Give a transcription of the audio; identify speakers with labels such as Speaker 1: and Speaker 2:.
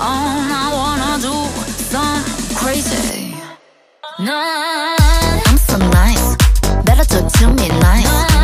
Speaker 1: All I wanna do some crazy. Nah, I'm so nice. Better talk to me nice.